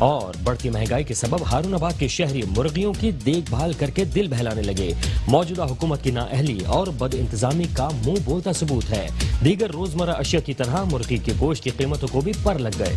और बढ़ती महँगाई के सबब हारूनाबाद के शहरी मुर्गियों की देखभाल करके दिल बहलाने लगे। मौजूदा हुकूमत की नाअहली और बद इंतजामी का मुँह बोलता सबूत है। दीगर रोज़मर्रा अशिया की तरह मुर्गी के गोश्त की कीमतों को भी पर लग गए।